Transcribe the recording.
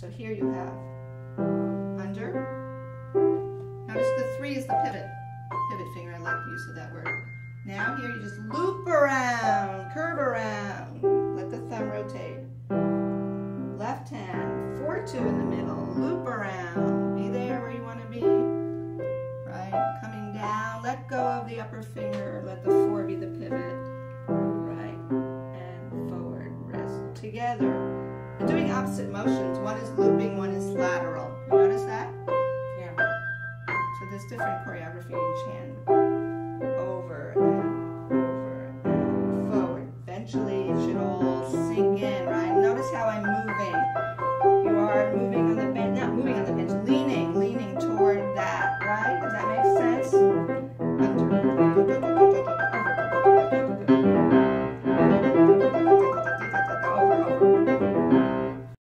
So here you have under. Notice the three is the pivot, pivot finger. I like the use of that word. Now here you just loop around, curve around. Let the thumb rotate. Left hand, four two in the middle, loop around. Be there where you want to be. Right, coming down. Let go of the upper finger. Let the four be the pivot. Right and forward. Rest together. They're doing opposite motions. One is looping, one is lateral. You notice that? Yeah. So there's different choreography in each hand. Over and over and forward. Eventually it should all sink in, right? Notice how I'm moving.